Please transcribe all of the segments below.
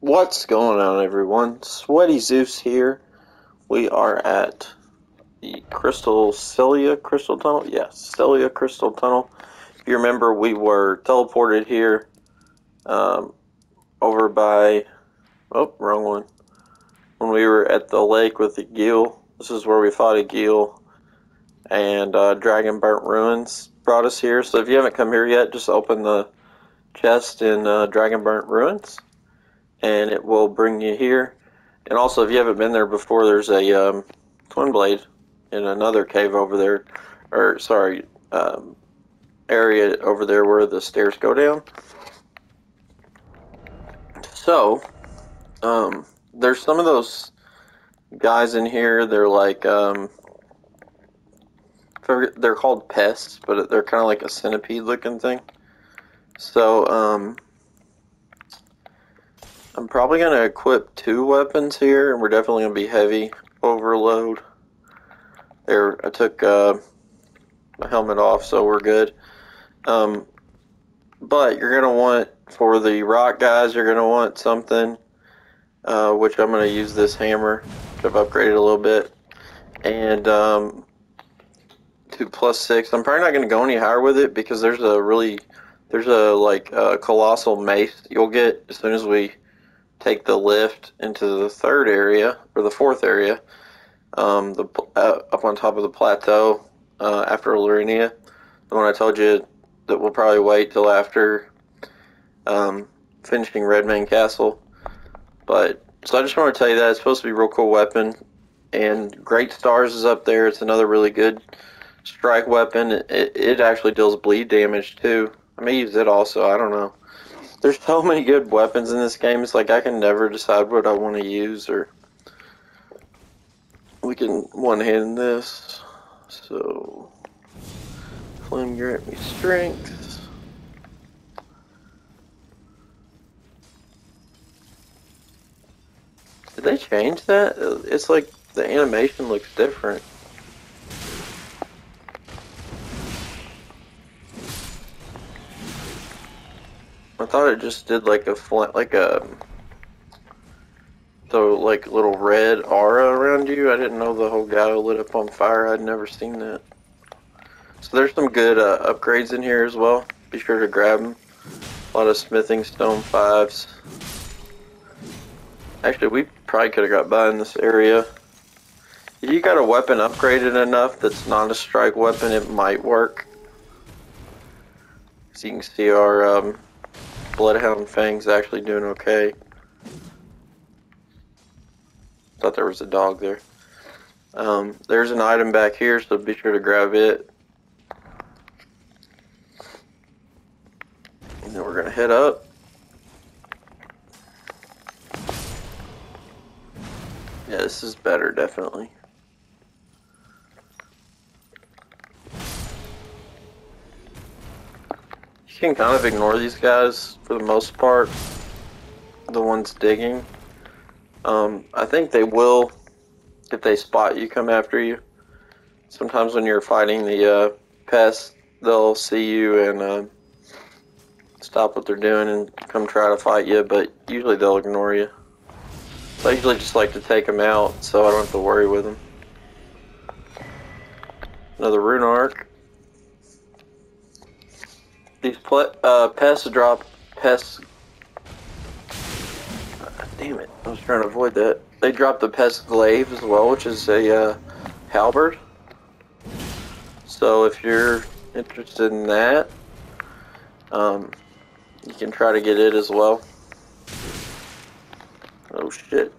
What's going on, everyone? Sweaty Zeus here. We are at the Crystal Sellia Crystal Tunnel. Yes, Sellia Crystal Tunnel. If you remember, we were teleported here um, over by. Oh, wrong one. When we were at the lake with the Gil. This is where we fought a Gil. And uh, Dragon Burnt Ruins brought us here. So if you haven't come here yet, just open the chest in uh, Dragon Burnt Ruins and it will bring you here. And also, if you haven't been there before, there's a um, twin blade in another cave over there, or sorry, um, area over there where the stairs go down. So, um, there's some of those guys in here. They're like, um, they're called pests, but they're kind of like a centipede looking thing. So, um, I'm probably going to equip two weapons here, and we're definitely going to be heavy overload. There, I took uh, my helmet off, so we're good. Um, but you're going to want, for the rock guys, you're going to want something, uh, which I'm going to use this hammer, which I've upgraded a little bit. And um, to plus six. I'm probably not going to go any higher with it because there's a really, there's a like a colossal mace you'll get as soon as we take the lift into the third area or the fourth area, um, the uh, up on top of the plateau uh, after Liurnia. The one I told you that we'll probably wait till after um, finishing Redmane Castle. But so I just want to tell you that it's supposed to be a real cool weapon, and Great Stars is up there. It's another really good strike weapon. It, it actually deals bleed damage too. I may use it also. I don't know there's so many good weapons in this game. It's like I can never decide what I want to use or we can one hand this. So flame grant me strength. Did they change that? It's like the animation looks different. I thought it just did like a flat, like a so like little red aura around you. I didn't know the whole guy lit up on fire. I'd never seen that. So there's some good uh, upgrades in here as well. Be sure to grab them. A lot of smithing stone fives. Actually, we probably could have got by in this area. If you got a weapon upgraded enough that's not a strike weapon, it might work. As you can see, our um, Bloodhound Fang's actually doing okay. Thought there was a dog there. Um, there's an item back here, so be sure to grab it. And then we're to head up. Yeah, this is better, definitely. Can kind of ignore these guys for the most part. The ones digging. Um, I think they will, if they spot you, come after you. Sometimes when you're fighting the uh, pests, they'll see you and uh, stop what they're doing and come try to fight you, but usually they'll ignore you. So I usually just like to take them out so I don't have to worry with them. Another rune arc. These uh, pests drop pests. Uh, damn it! I was trying to avoid that. They drop the pest glaive as well, which is a uh, halberd. So if you're interested in that, um, you can try to get it as well. Oh shit!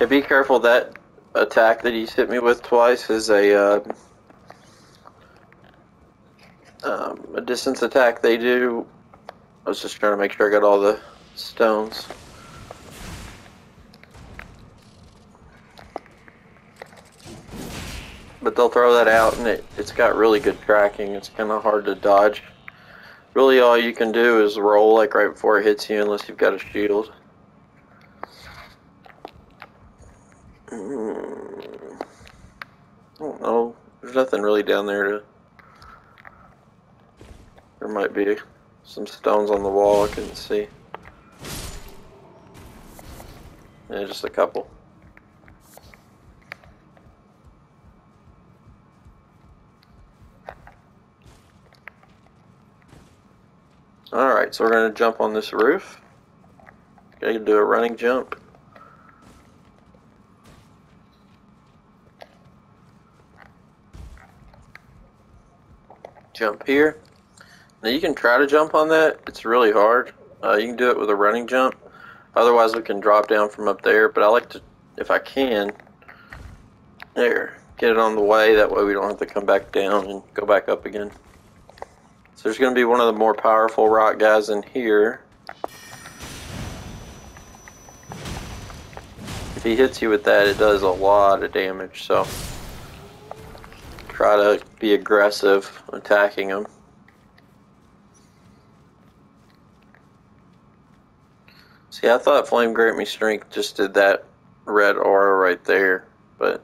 Yeah, be careful. That attack that he's hit me with twice is a uh, um, a distance attack they do. I was just trying to make sure I got all the stones. But they'll throw that out and it, it's got really good tracking. It's kind of hard to dodge. Really all you can do is roll like right before it hits you unless you've got a shield. Mm. I don't know. There's nothing really down there to there might be some stones on the wall I can see. Yeah, just a couple. Alright, so we're going to jump on this roof. Gotta do a running jump. Jump here. Now you can try to jump on that. It's really hard. Uh, you can do it with a running jump. Otherwise we can drop down from up there. But I like to, if I can, there, get it on the way. That way we don't have to come back down and go back up again. So there's going to be one of the more powerful rock guys in here. If he hits you with that, it does a lot of damage, so try to be aggressive attacking him. See, I thought Flame Grant Me Strength just did that red aura right there, but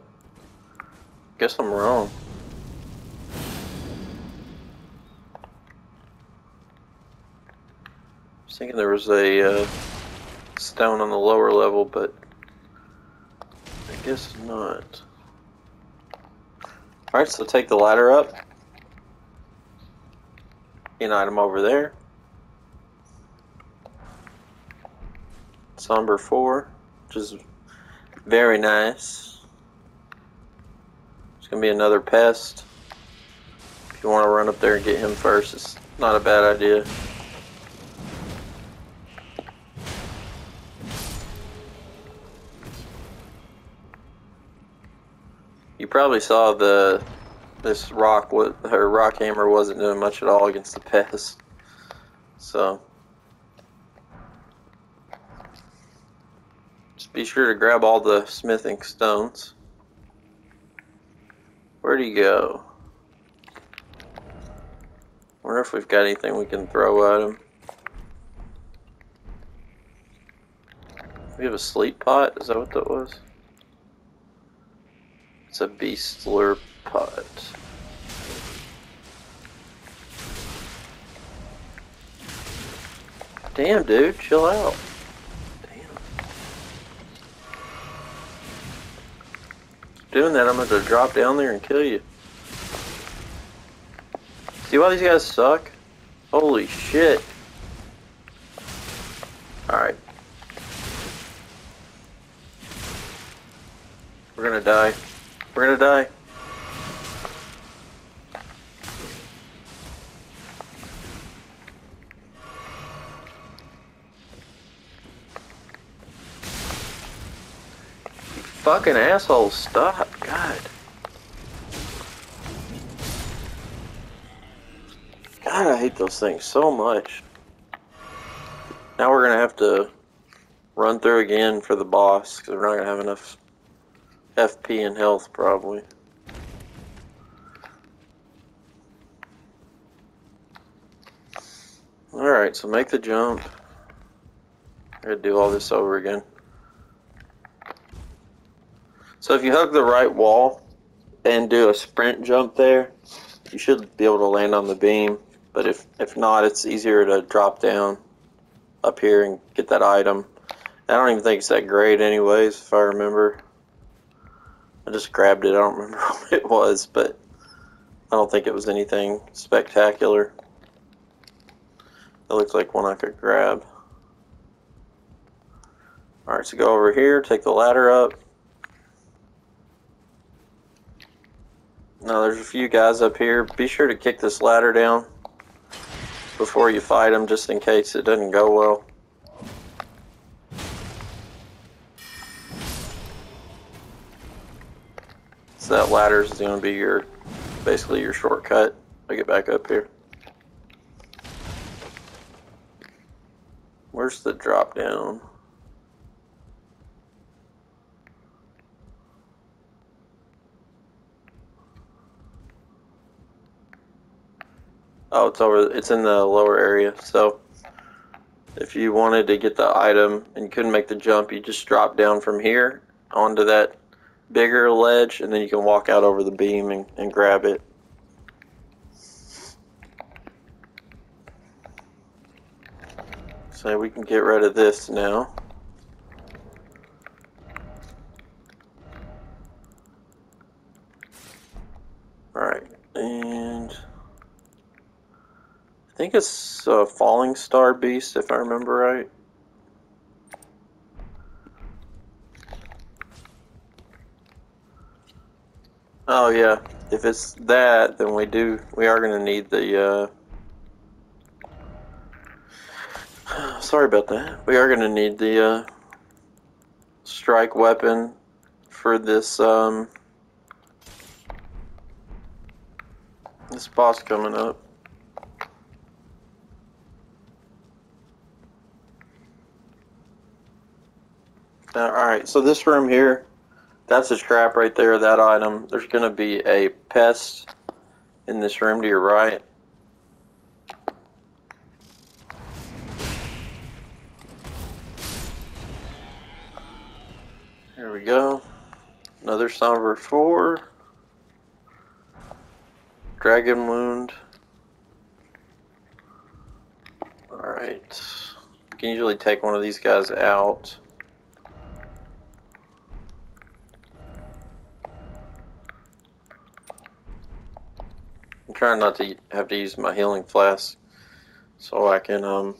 guess I'm wrong. I was thinking there was a uh, stone on the lower level, but I guess not. Alright, so take the ladder up. An item over there. Somber 4, which is very nice. It's going to be another pest. If you want to run up there and get him first, it's not a bad idea. You probably saw the this rock with her rock hammer wasn't doing much at all against the pest. So be sure to grab all the smithing stones. Where'd he go? Wonder if we've got anything we can throw at him. We have a sleep pot? Is that what that was? It's a beastler pot. Damn, dude, chill out. Doing that, I'm going to drop down there and kill you. See why these guys suck? Holy shit. Alright. We're gonna die. We're gonna die. Fucking asshole, stop. God. God, I hate those things so much. Now we're gonna have to run through again for the boss because we're not gonna have enough FP and health, probably. Alright, so make the jump. I gotta do all this over again. So if you hug the right wall and do a sprint jump there, you should be able to land on the beam. But if, if not, it's easier to drop down up here and get that item. I don't even think it's that great anyways, if I remember. I just grabbed it. I don't remember what it was, but I don't think it was anything spectacular. It looks like one I could grab. Alright, so go over here, take the ladder up. Now there's a few guys up here. Be sure to kick this ladder down before you fight them, just in case it doesn't go well. So that ladder is going to be your, basically your shortcut to get back up here. Where's the drop down? Oh, it's over, it's in the lower area. So if you wanted to get the item and couldn't make the jump, you just drop down from here onto that bigger ledge, and then you can walk out over the beam and, and grab it. So we can get rid of this now. Think it's a falling star beast, if I remember right. Oh yeah, if it's that, then we do. We are gonna need the. Uh... Sorry about that. We are gonna need the uh, strike weapon for this um, this boss coming up. All right, so this room here that's a trap right there, that item. There's going to be a pest in this room to your right. There we go. Another Somber 4. Dragon Wound. Alright. You can usually take one of these guys out. Trying not to have to use my healing flask so I can um,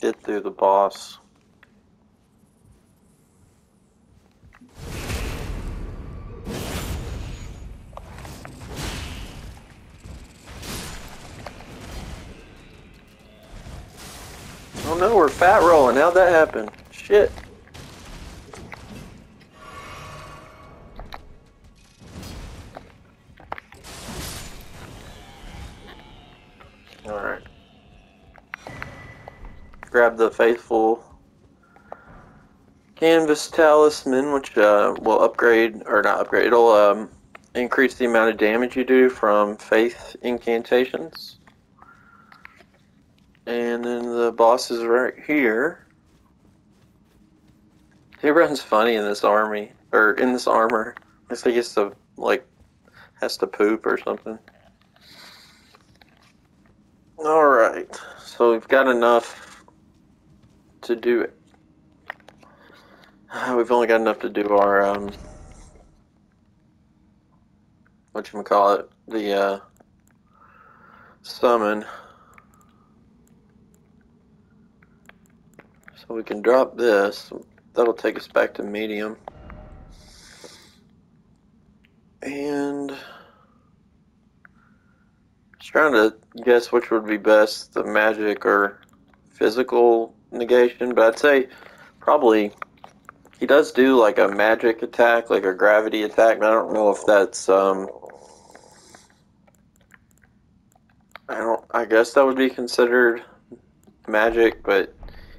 get through the boss. Oh no, we're fat rolling. How'd that happen? Shit. Grab the faithful canopy talisman, which uh, will upgrade, or not upgrade, it'll um, increase the amount of damage you do from faith incantations. And then the boss is right here. He runs funny in this army, or in this armor. Looks like he has to, like, has to poop or something. Alright, so we've got enough to do it. We've only got enough to do our, um, what you call it, the, uh, summon. So we can drop this. That'll take us back to medium. And just trying to guess which would be best, the magic or physical negation, but I'd say probably he does do like a magic attack, like a gravity attack. I don't know if that's um I don't I guess that would be considered magic, but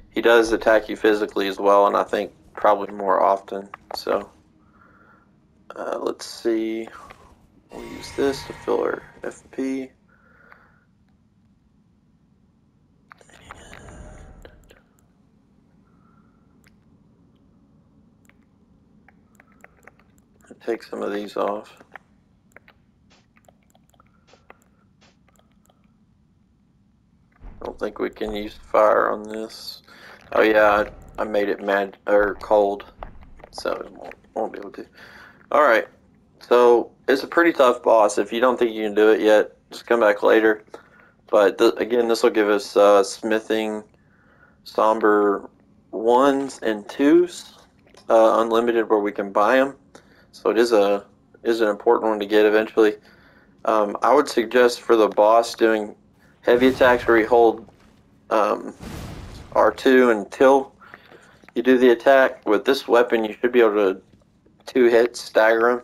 he does attack you physically as well and I think probably more often. So uh, let's see. We'll use this to fill our FP. Take some of these off. Don't think we can use fire on this. Oh yeah, I, I made it mad or cold, so it won't, won't be able to. All right, so it's a pretty tough boss. If you don't think you can do it yet, just come back later. But th again, this will give us uh, smithing, somber ones and twos, uh, unlimited, where we can buy them. So it is a is an important one to get eventually. Um, I would suggest for the boss doing heavy attacks where you hold um, R2 until you do the attack. With this weapon, you should be able to two hit stagger him.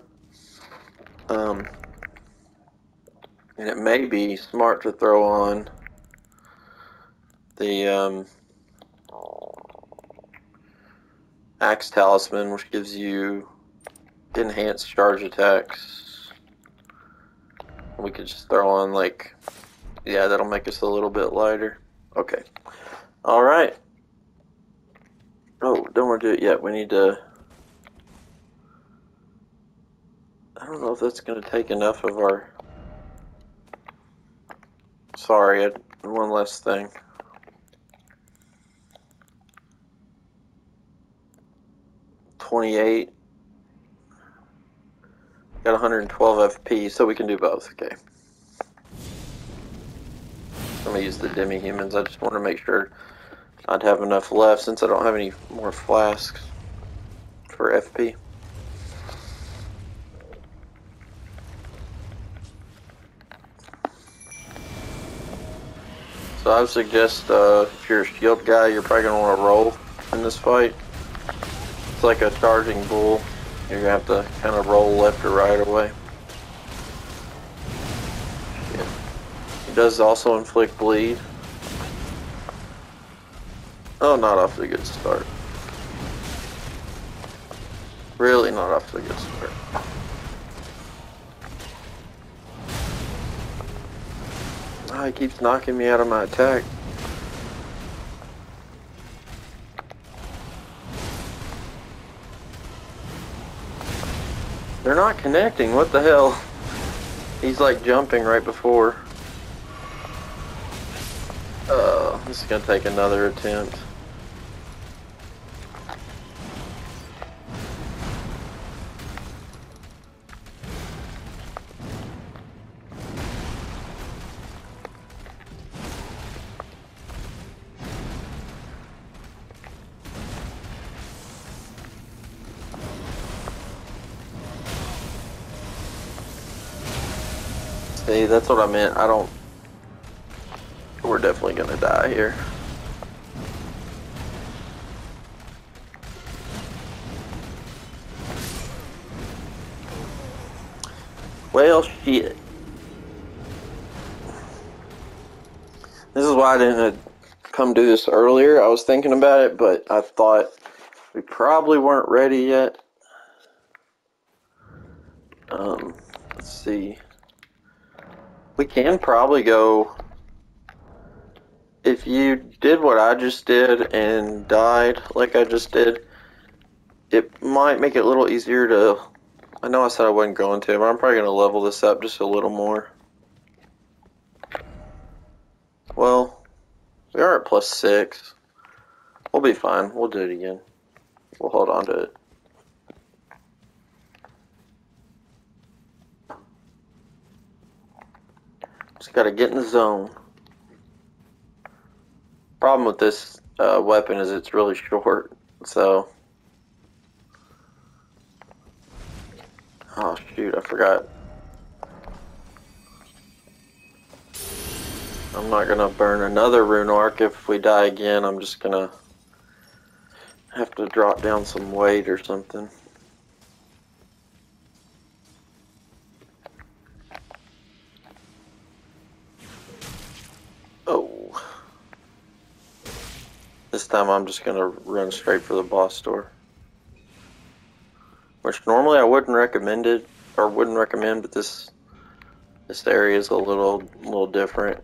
Um, and it may be smart to throw on the um, Axe Talisman, which gives you enhanced charge attacks. We could just throw on like, yeah, that'll make us a little bit lighter. Okay. All right. Oh, don't want to do it yet. We need to. I don't know if that's going to take enough of our. Sorry, one less thing. Twenty-eight. Got 112 FP, so we can do both, okay. I'm gonna use the demi-humans. I just want to make sure I'd have enough left since I don't have any more flasks for FP. So I would suggest uh, if you're a shield guy, you're probably gonna want to roll in this fight. It's like a charging bull. You're gonna have to kind of roll left or right away. Yeah. He does also inflict bleed. Oh, not off to a good start. Really not off to a good start. Oh, he keeps knocking me out of my attack. They're not connecting, what the hell? He's like jumping right before. Oh, this is gonna take another attempt. That's what I meant. I don't... We're definitely gonna die here. Well, shit. This is why I didn't come do this earlier. I was thinking about it, but I thought we probably weren't ready yet. Um, let's see. We can probably go. If you did what I just did and died like I just did, it might make it a little easier to. I know I said I wasn't going to, but I'm probably going to level this up just a little more. Well, we are at plus six. We'll be fine. We'll do it again. We'll hold on to it. Just gotta get in the zone. Problem with this uh, weapon is it's really short, so. Oh shoot, I forgot. I'm not gonna burn another rune arc if we die again. I'm just gonna have to drop down some weight or something. Time I'm just gonna run straight for the boss door. Which normally I wouldn't recommend it or wouldn't recommend, but this this area is a little little different.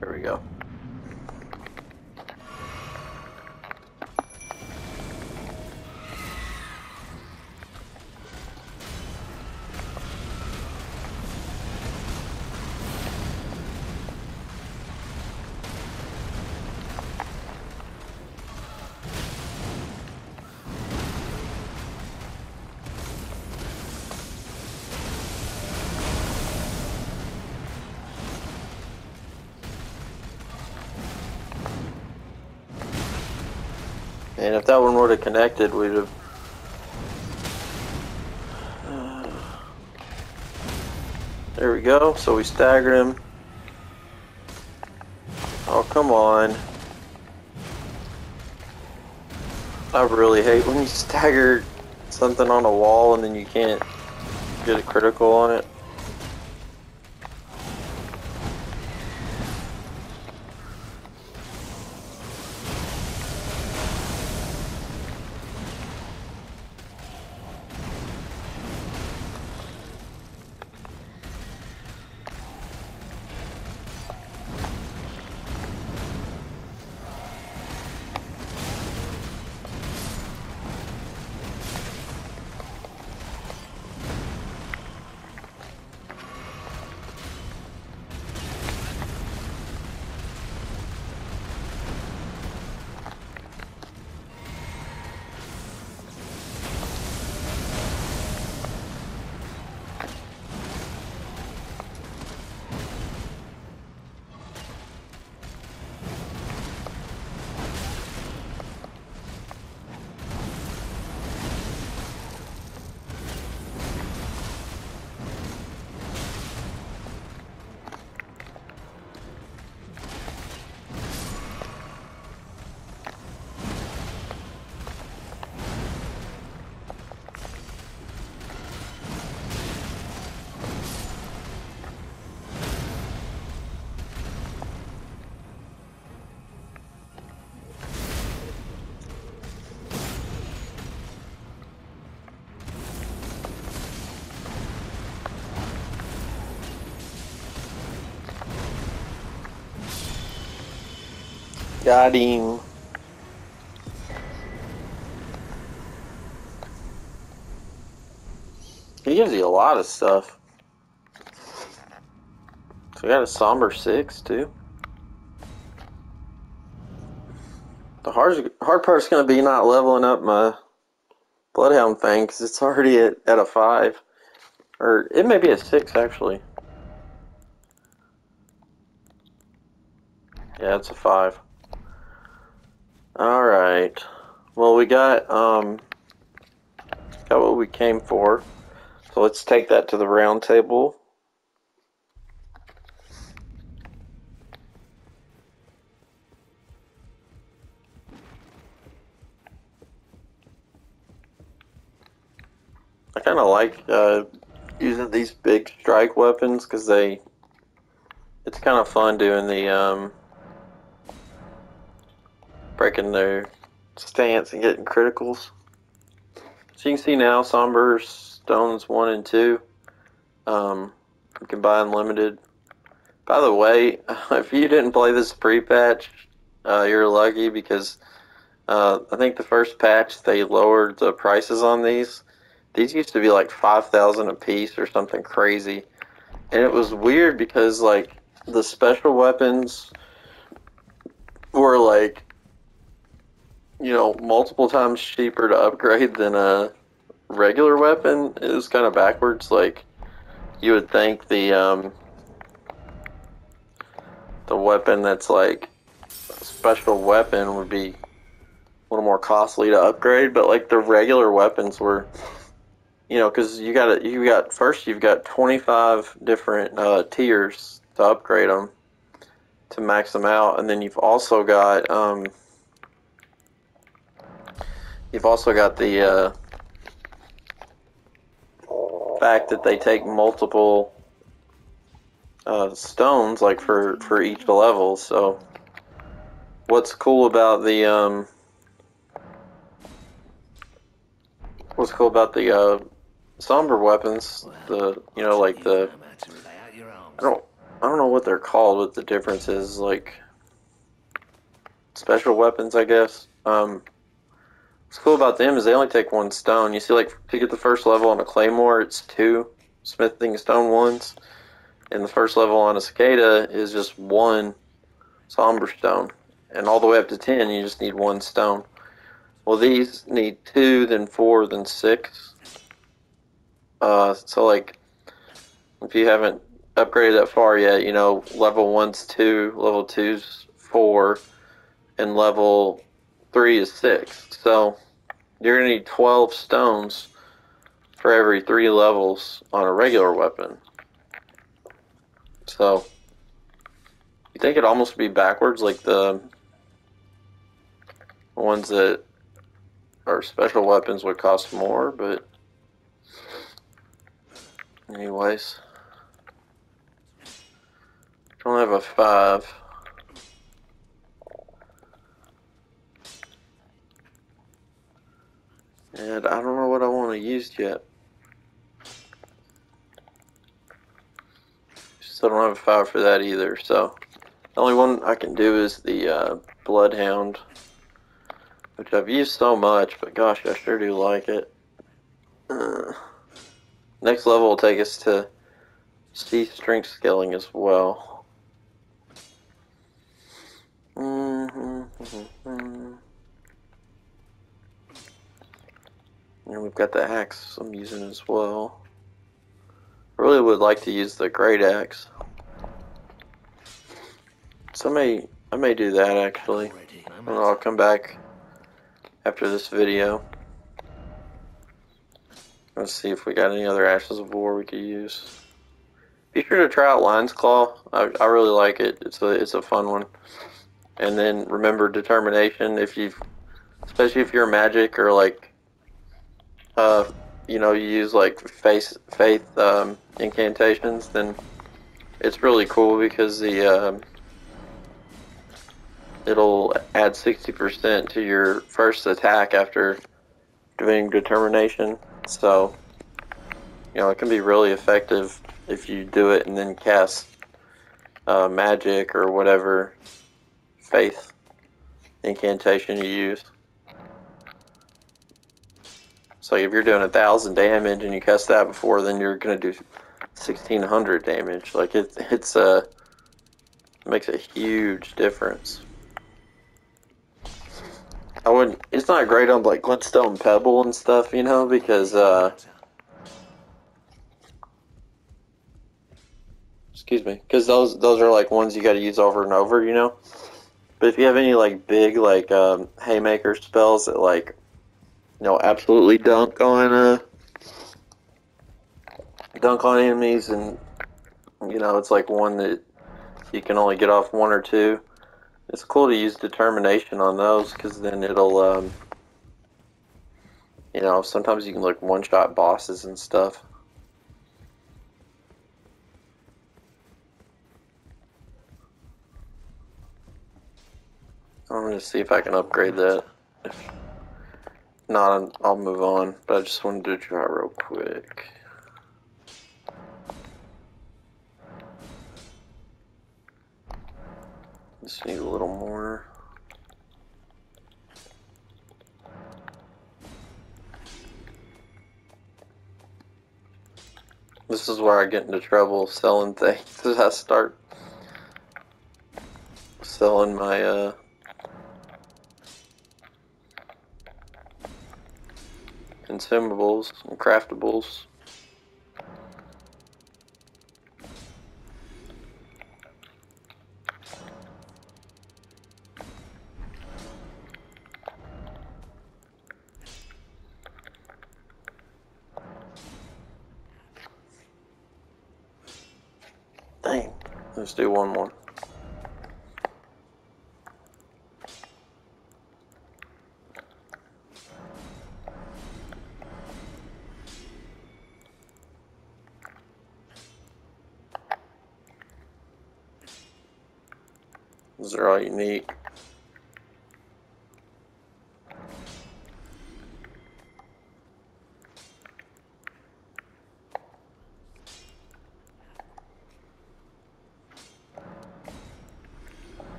There we go. And if that one would have connected, we'd have. Uh, there we go. So we staggered him. Oh, come on. I really hate when you stagger something on a wall and then you can't get a critical on it. Got him. He gives you a lot of stuff. So we got a somber six too. The hard hard part's gonna be not leveling up my bloodhound thing because it's already at, at a five, or it may be a six actually. Yeah, it's a five. All right. Well, we got um got what we came for. So let's take that to the round table. I kind of like uh, using these big strike weapons because they, it's kind of fun doing the um, breaking their stance and getting criticals. So you can see now Somber Stones 1 and 2. Um, you can buy unlimited. By the way, if you didn't play this pre-patch, uh, you're lucky because uh, I think the first patch they lowered the prices on these. These used to be like 5,000 a piece or something crazy. And it was weird because like the special weapons were like you know, multiple times cheaper to upgrade than a regular weapon is kind of backwards. Like, you would think the, um, the weapon that's like a special weapon would be a little more costly to upgrade, but like the regular weapons were, you know, because you got you got first you've got 25 different uh, tiers to upgrade them to max them out, and then you've also got um, You've also got the uh, fact that they take multiple uh, stones, like for for each level. So, what's cool about the um, what's cool about the uh, somber weapons? The you know like the I don't I don't know what they're called. What the difference is like special weapons, I guess. Um, What's cool about them is they only take one stone. You see, like, to get the first level on a Claymore, it's two smithing stone ones. And the first level on a Cicada is just one somber stone. And all the way up to 10, you just need one stone. Well, these need two, then four, then six. Uh, so, like, if you haven't upgraded that far yet, you know, level one's two, level two's four, and level three is six. So, you're going to need 12 stones for every three levels on a regular weapon. So, you think it'd almost be backwards, like the ones that are special weapons would cost more, but anyways. Don't have a five. And I don't know what I want to use yet. Still don't have a file for that either, so the only one I can do is the uh, Bloodhound, which I've used so much, but gosh, I sure do like it. Uh, next level will take us to C strength scaling as well. Mm -hmm, mm -hmm. And we've got the axe I'm using as well. I really would like to use the great axe. So I may, I may do that actually. And I'll come back after this video. Let's see if we got any other Ashes of War we could use. Be sure to try out Lion's Claw. I, I really like it. It's a, it's a fun one. And then remember Determination if you've, especially if you're magic or like uh, you know, you use like face faith um, incantations, then it's really cool because the um, it'll add 60% to your first attack after doing determination. So, you know, it can be really effective if you do it and then cast uh, magic or whatever faith incantation you use. So if you're doing a thousand damage and you cast that before, then you're gonna do sixteen hundred damage. Like it, it's a uh, makes a huge difference. I wouldn't. It's not great on like glintstone pebble and stuff, you know, because uh, excuse me, because those those are like ones you got to use over and over, you know. But if you have any like big like um, haymaker spells that like know absolutely dunk on uh dunk on enemies and you know it's like one that you can only get off one or two it's cool to use determination on those because then it'll, um, you know, sometimes you can like one-shot bosses and stuff. I'm to see if I can upgrade that. Not, I'll move on. But I just wanted to try real quick. Just need a little more. This is where I get into trouble selling things. I start selling my uh consumables and craftables. Dang. Let's do one more. Are all.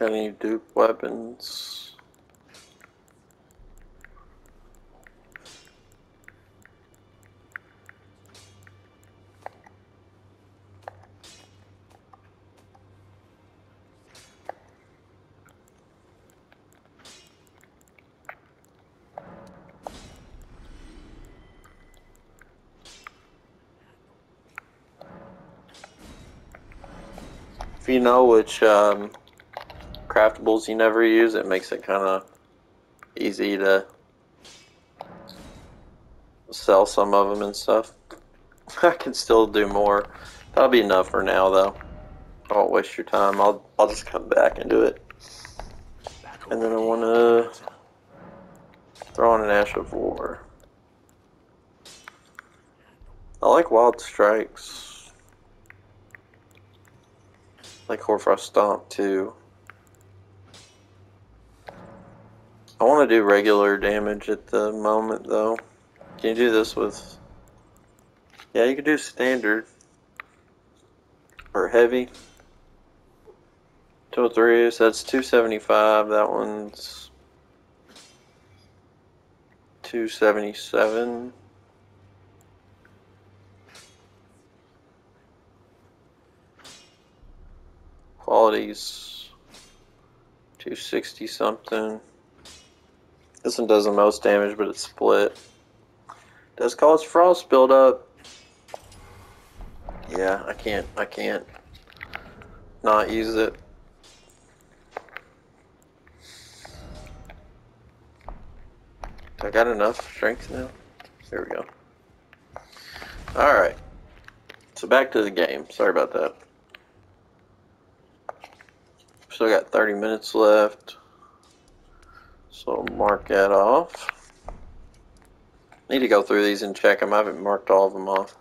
Any dupe weapons? If you know which um, craftables you never use, it makes it kind of easy to sell some of them and stuff. I can still do more. That'll be enough for now, though. I won't waste your time. I'll I'll just come back and do it. And then I want to throw on an Ash of War. I like Wild Strikes. Hoarfrost Stomp too. I want to do regular damage at the moment, though. Can you do this with... Yeah, you can do standard. Or heavy. 203, so that's 275. That one's... 277. Qualities... 260 something. This one does the most damage, but it's split. Does cause frost build up. Yeah, I can't, I can't not use it. I got enough strength now? There we go. Alright. So back to the game. Sorry about that. Still got 30 minutes left. So mark that off. Need to go through these and check them. I haven't marked all of them off.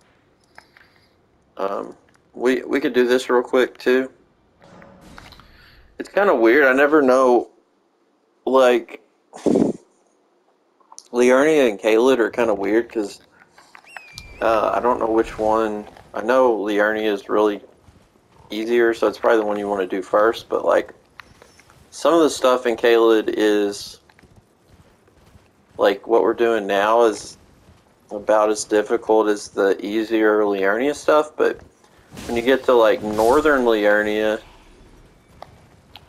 Um, we we could do this real quick too. It's kind of weird. I never know. Like Liurnia and Caelid are kind of weird because uh, I don't know which one I know Liurnia is really easier, so it's probably the one you want to do first. But like, some of the stuff in Caelid is like what we're doing now is about as difficult as the easier Liurnia stuff. But when you get to like northern Liurnia,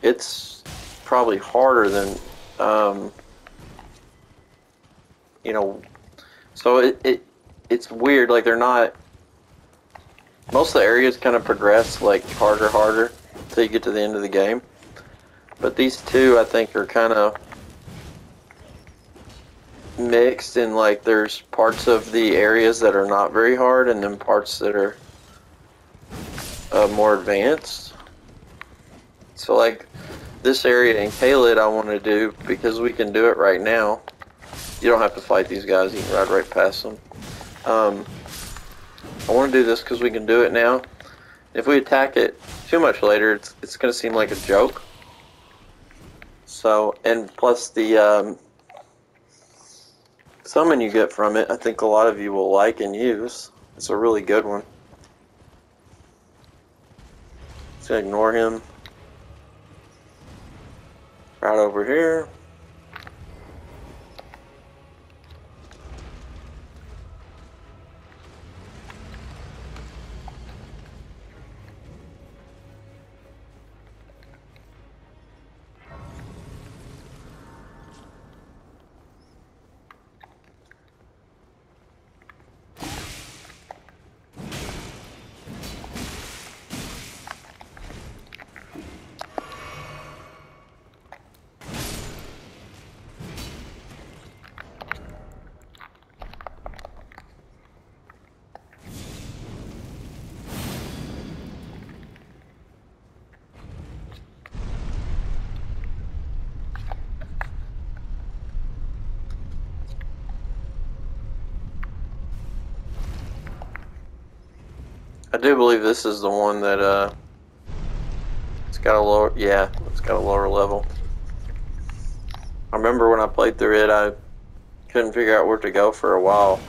it's probably harder than um, you know. So it, it it's weird. Like they're not. Most of the areas kind of progress like harder, harder until you get to the end of the game. But these two, I think, are kind of mixed in like there's parts of the areas that are not very hard and then parts that are uh, more advanced. So like this area in Caelid I want to do because we can do it right now. You don't have to fight these guys, you can ride right past them. Um, I want to do this because we can do it now. If we attack it too much later, it's, it's going to seem like a joke. So, and plus the um, summon you get from it, I think a lot of you will like and use. It's a really good one. Just ignore him. Right over here. This is the one that uh it's got a lower yeah, it's got a lower level. I remember when I played through it I couldn't figure out where to go for a while.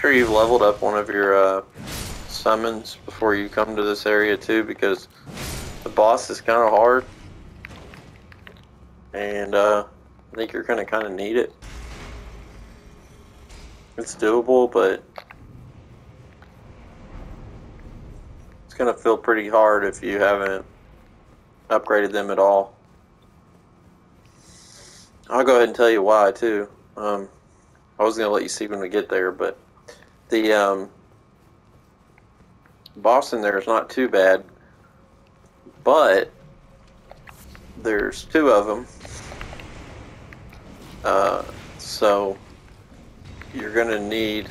Sure you've leveled up one of your uh, summons before you come to this area too because the boss is kind of hard and uh, I think you're going to kind of need it. It's doable but it's going to feel pretty hard if you haven't upgraded them at all. I'll go ahead and tell you why too. Um, I was to let you see when we get there, but the um, boss in there is not too bad, but there's two of them. Uh, so you're going to need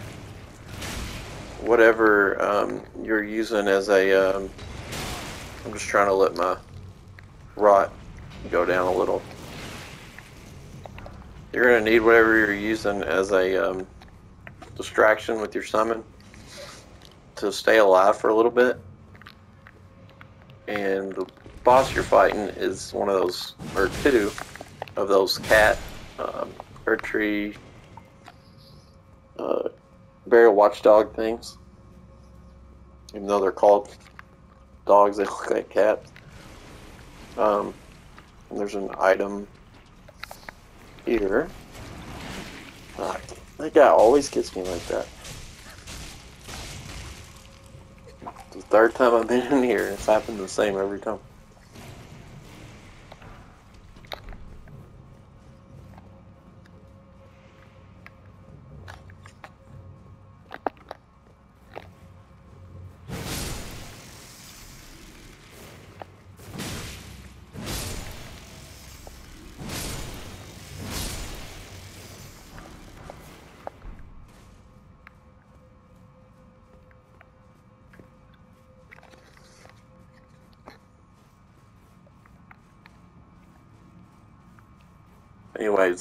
whatever um, you're using as a. am um, just trying to let my rot go down a little. You're going to need whatever you're using as a um, distraction with your summon to stay alive for a little bit. And the boss you're fighting is one of those, or two of those cat, um, Erdtree, uh, burial watchdog things. Even though they're called dogs, they look like cats. Um, there's an item here. Ah, that guy always gets me like that. The third time I've been in here, it's happened the same every time.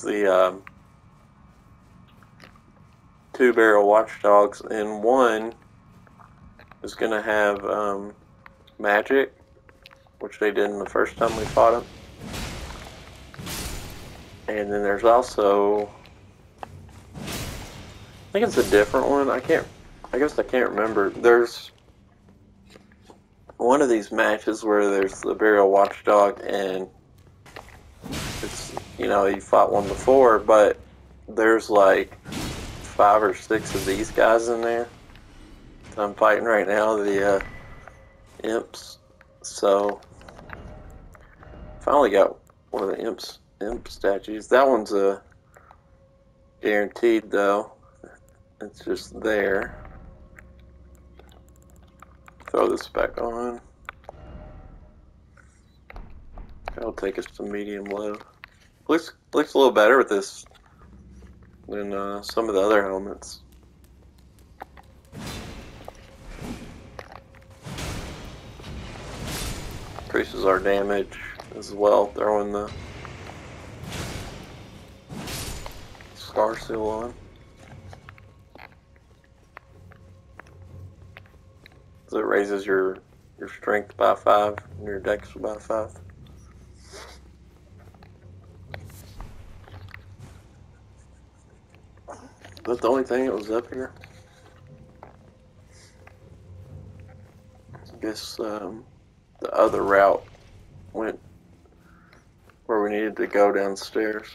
The um, two burial watchdogs, and one is going to have um, magic, which they did in the first time we fought them. And then there's also, I think it's a different one. I can't, I guess I can't remember. There's one of these matches where there's the burial watchdog and you know, you fought one before, but there's like five or six of these guys in there. I'm fighting right now, the uh, imps. So, finally got one of the imps imp statues. That one's uh, guaranteed though. It's just there. Throw this back on. That'll take us to medium low. Looks looks a little better with this than uh, some of the other helmets. Increases our damage as well, throwing the Scarseal on. So it raises your your strength by five and your dex by five. Is that the only thing that was up here? I guess um, the other route went where we needed to go downstairs.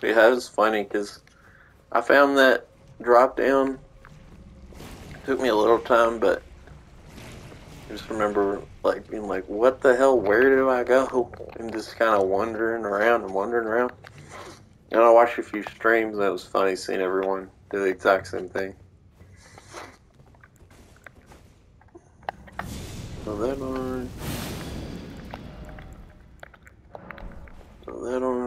Yeah, it was funny because I found that drop down. Took me a little time, but Just remember like being like, "What the hell? Where do I go?" And just kind of wandering around and wandering around. And I watched a few streams, and it was funny seeing everyone do the exact same thing. So that on. So that on.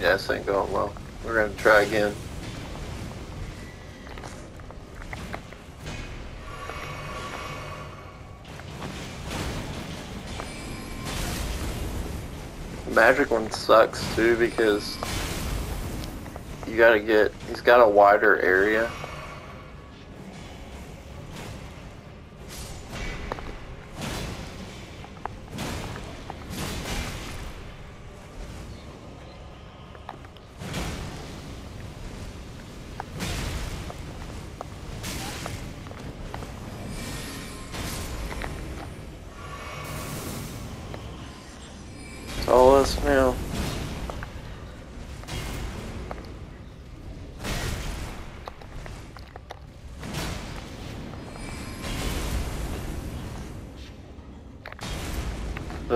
Yeah, this ain't going well. We're gonna try again. Magic one sucks too because you gotta get, he's got a wider area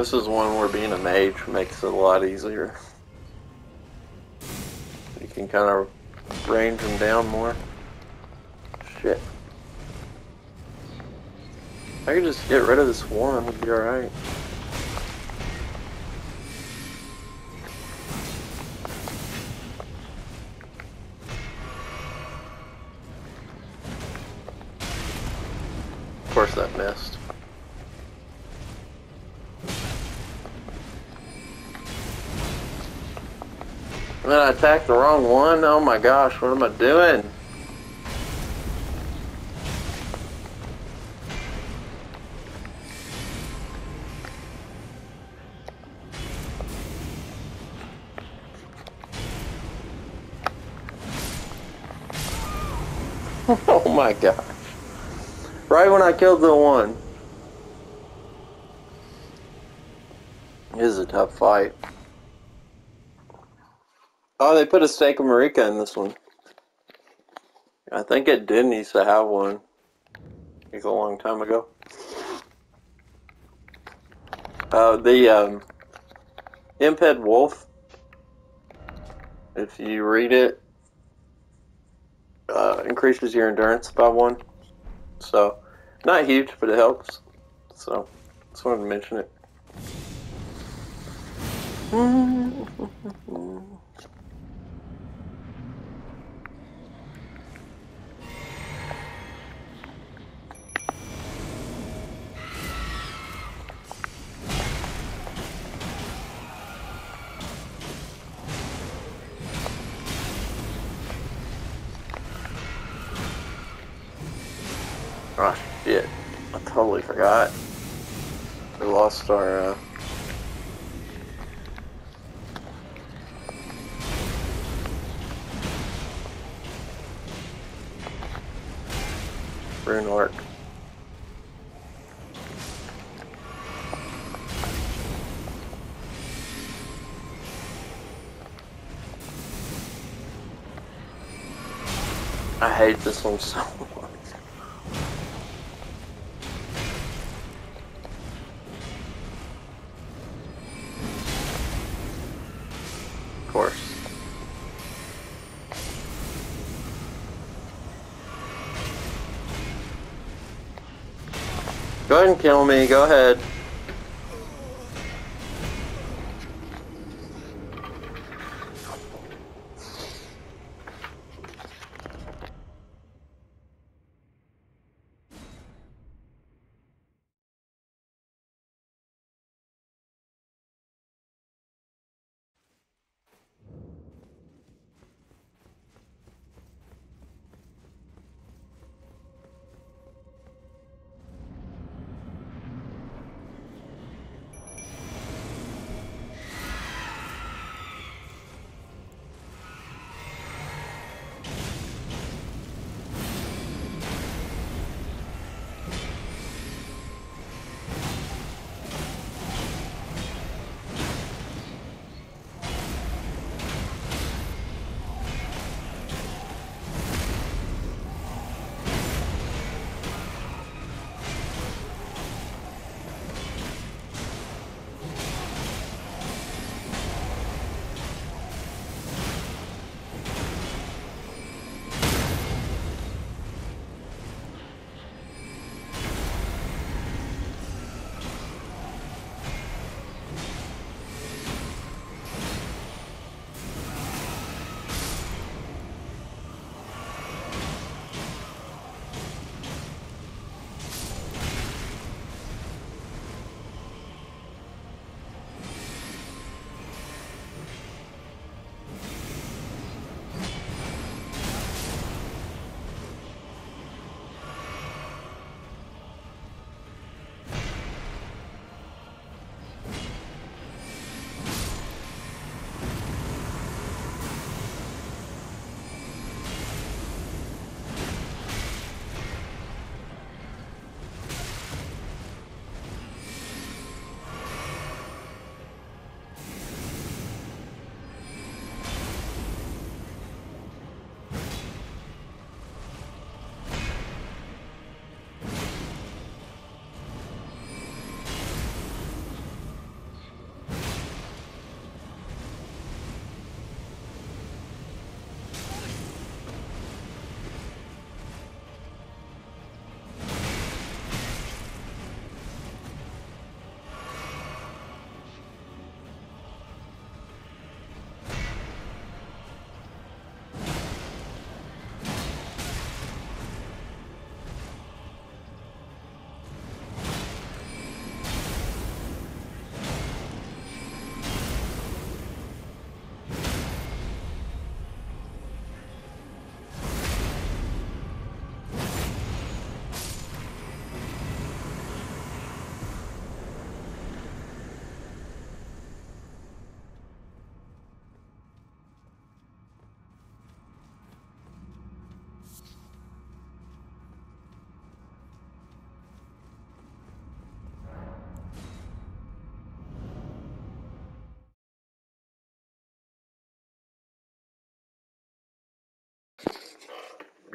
This is one where being a mage makes it a lot easier. You can kind of range them down more. Shit. I could just get rid of this one, would be alright. And then I attacked the wrong one? Oh my gosh, what am I doing? oh my god. Right when I killed the one. This is a tough fight. Oh, they put a stake of Marika in this one. I think it did used to have one. Like a long time ago. Uh, the um, Imped Wolf, if you read it, uh, increases your endurance by one. So, not huge, but it helps. So, just wanted to mention it. forgot. We lost our. Uh... Rune arc. I hate this one so much. And kill me, go ahead.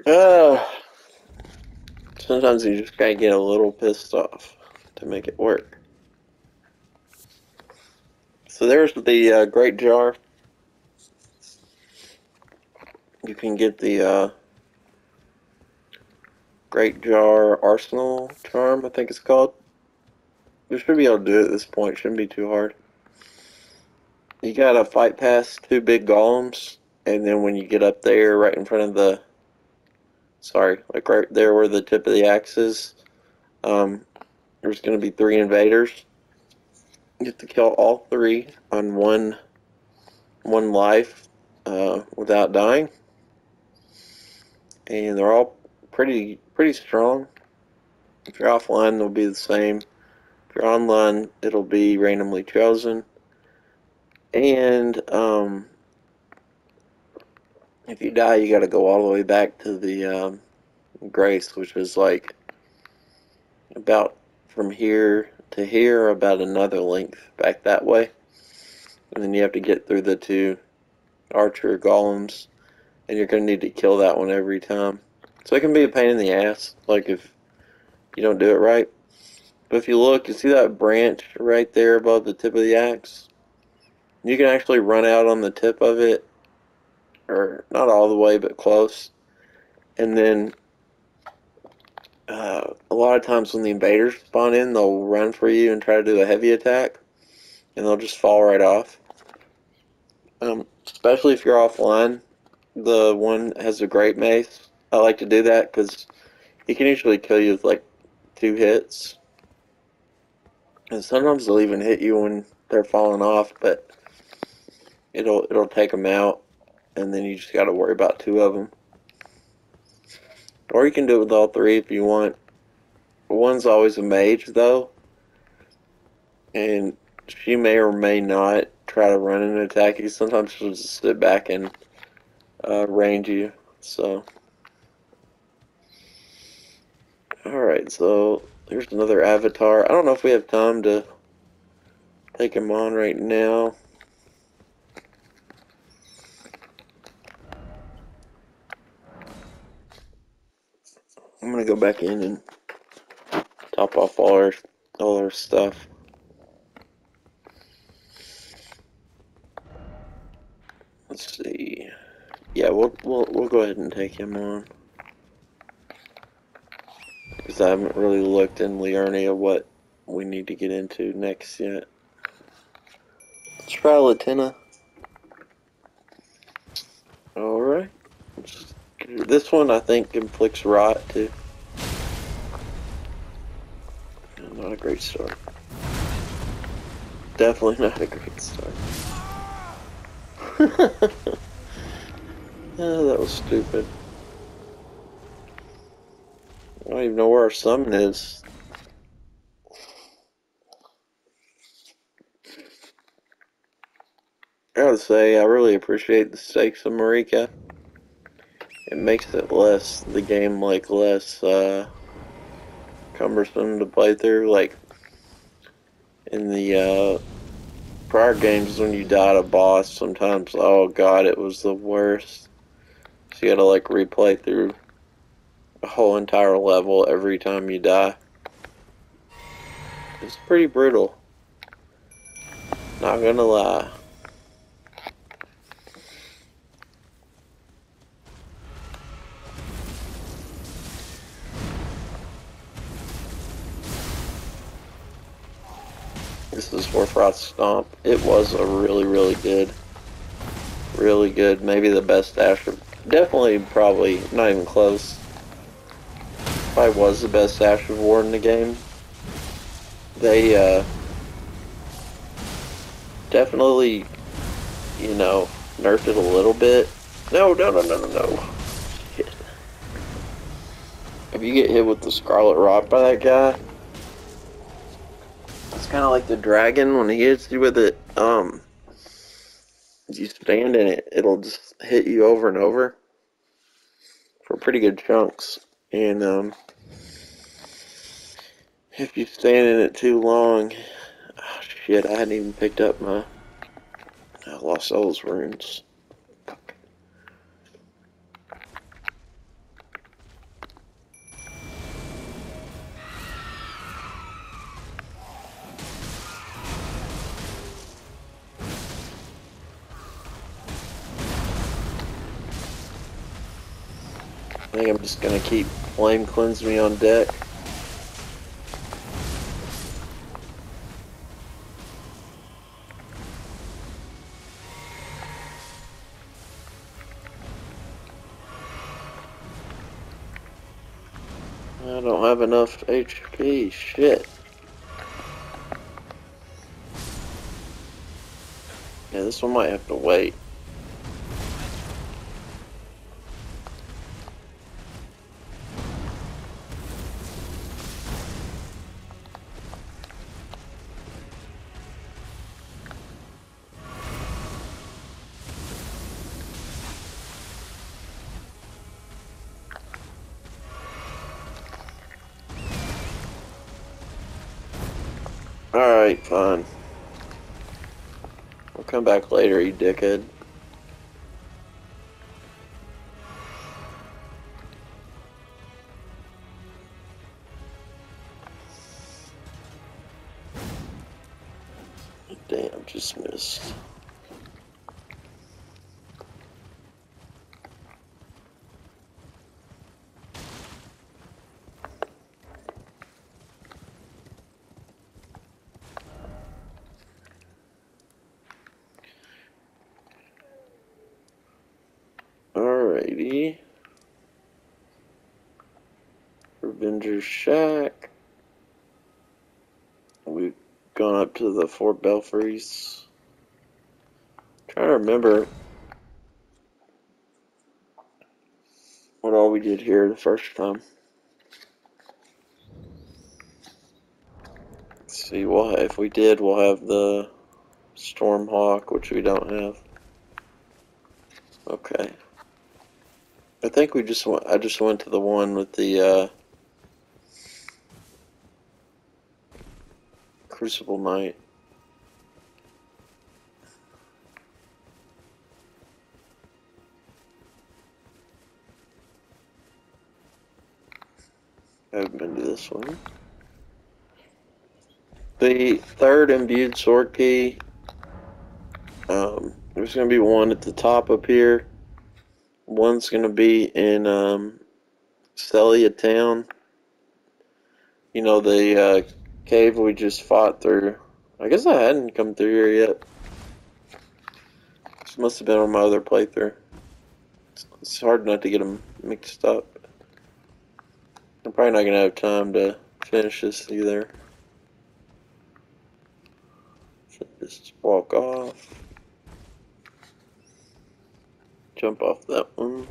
Uh, sometimes you just gotta get a little pissed off to make it work. So there's the uh, Great Jar. You can get the uh, Great Jar Arsenal Charm, I think it's called. You should be able to do it at this point. Shouldn't be too hard. You gotta fight past two big golems, and then when you get up there, right in front of the, sorry, like right there where the tip of the axe is, um, there's gonna be three invaders. You have to kill all three on one, one life, uh, without dying, and they're all pretty pretty strong. If you're offline, they'll be the same. If you're online, it'll be randomly chosen. And um, if you die, you got to go all the way back to the um, Grace, which is like about from here to here, about another length back that way. And then you have to get through the two archer golems, and you're going to need to kill that one every time. So it can be a pain in the ass, like if you don't do it right. But if you look, you see that branch right there above the tip of the axe? You can actually run out on the tip of it, or not all the way, but close. And then uh, a lot of times when the invaders spawn in, they'll run for you and try to do a heavy attack, and they'll just fall right off. Um, especially if you're offline, the one has a great mace. I like to do that because he can usually kill you with like two hits. And sometimes they'll even hit you when they're falling off, but it'll it'll take them out, and then you just got to worry about two of them. Or you can do it with all three if you want. One's always a mage though, and she may or may not try to run and attack you. Sometimes she'll just sit back and uh, range you. So, all right. So here's another avatar. I don't know if we have time to take him on right now. Gonna go back in and top off all our all our stuff. Let's see. Yeah, we'll we'll we'll go ahead and take him on because I haven't really looked in Liurnia what we need to get into next yet. Let's try Latenna. Alright. This one I think inflicts rot too. Great start. Definitely not a great start. oh, that was stupid. I don't even know where our summon is. I gotta say, I really appreciate the stakes of Marika. It makes it less, the game, like, less, uh, cumbersome to play through. Like, in the, uh, prior games when you died a boss, sometimes, oh god, it was the worst. So you gotta, like, replay through a whole entire level every time you die. It's pretty brutal. Not gonna lie. This Stomp. It was a really, really good, really good, maybe the best Asher. Definitely, probably, not even close. Probably was the best Ash of War in the game. They, uh, definitely, you know, nerfed it a little bit. No, no, no, no, no, no. If you get hit with the Scarlet Rot by that guy, kind of like the dragon when he hits you with it. Um, you stand in it, it'll just hit you over and over for pretty good chunks. And um, if you stand in it too long, oh, shit, I hadn't even picked up my I lost all those runes. Think I'm just gonna keep flame cleanse me on deck. I don't have enough HP. Shit. Yeah, this one might have to wait. Back later, you dickhead. Revenger Shack. We've gone up to the Four Belfries. trying to remember what all we did here the first time. Let's see, have, if we did, we'll have the Stormhawk, which we don't have. Okay. I think we just went. I just went to the one with the uh, Crucible Knight. I've been to this one. The third imbued sword key. Um, there's gonna be one at the top up here. One's gonna be in um, Sellia Town. You know the uh, cave we just fought through. I guess I hadn't come through here yet. This must have been on my other playthrough. It's, hard not to get them mixed up. I'm probably not gonna have time to finish this either. Should just walk off. Jump off that one.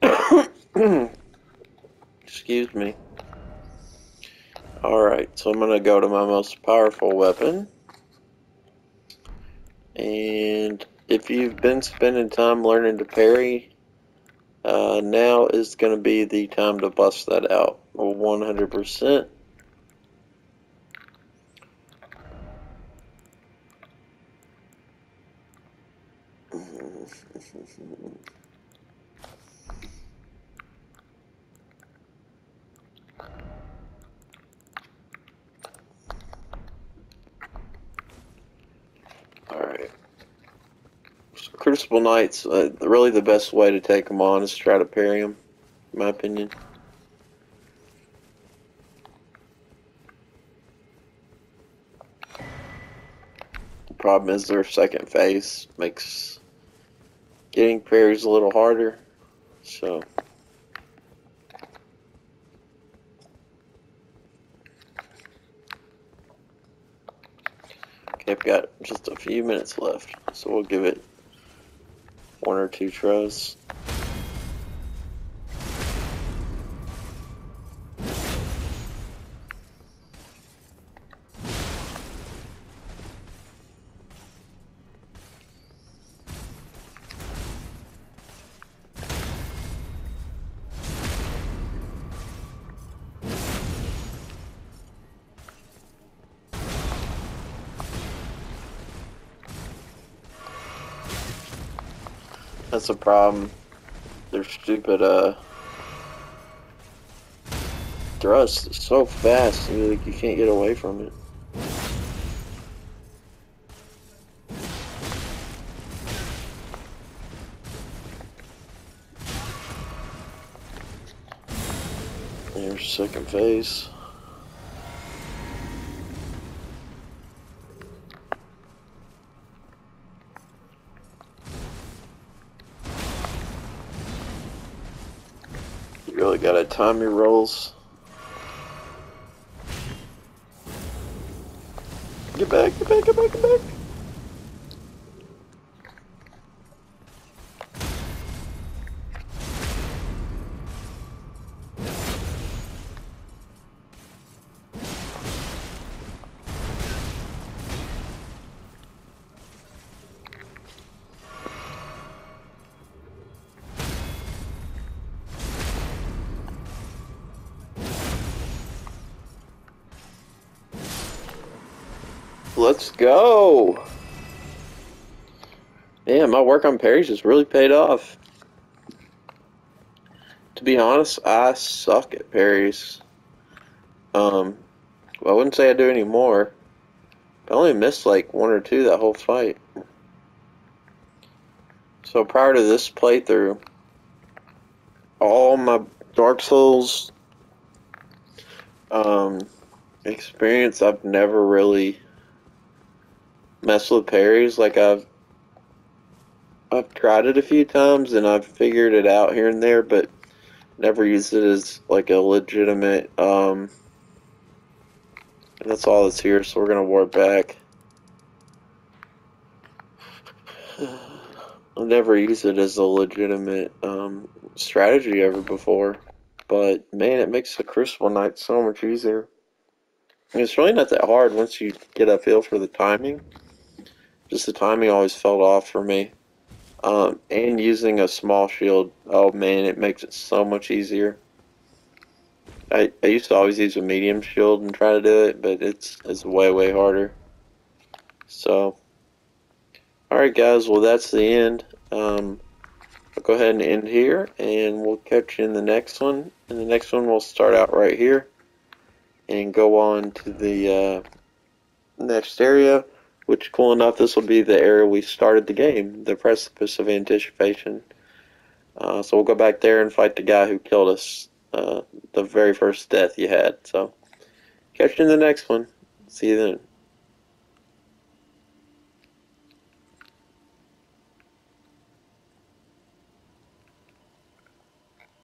Excuse me. Alright, so I'm going to go to my most powerful weapon. And if you've been spending time learning to parry, uh, now is going to be the time to bust that out 100%. Alright. Crucible Knights, uh, really the best way to take them on is try to parry them, in my opinion. The problem is their second phase makes getting parries a little harder, so... Okay, I've got just a few minutes left, so we'll give it one or two tries. that's a problem. Their stupid uh thrust is so fast, you like you can't get away from it. There's second phase. Gotta time rolls. Get back, get back, get back, get back. Let's go. Yeah, my work on parries has really paid off. To be honest, I suck at parries. Um, well, I wouldn't say I do anymore. I only missed like one or two that whole fight. So prior to this playthrough, all my Dark Souls um, experience, I've never really mess with parries. Like I've I've tried it a few times and I've figured it out here and there, but never used it as like a legitimate. Um, that's all that's here, so we're gonna warp back. I've never used it as a legitimate um, strategy ever before, but man, it makes the Crucible Knight so much easier. And it's really not that hard once you get a feel for the timing. Just the timing always felt off for me. Um, and using a small shield, oh man, it makes it so much easier. I, I used to always use a medium shield and try to do it, but it's it's way way harder. So, all right, guys. Well, that's the end. Um, I'll go ahead and end here, and we'll catch you in the next one. In the next one, we'll start out right here and go on to the uh, next area. Which, cool enough, this will be the area we started the game, the precipice of anticipation. Uh, so we'll go back there and fight the guy who killed us, uh, the very first death you had. So, catch you in the next one. See you then.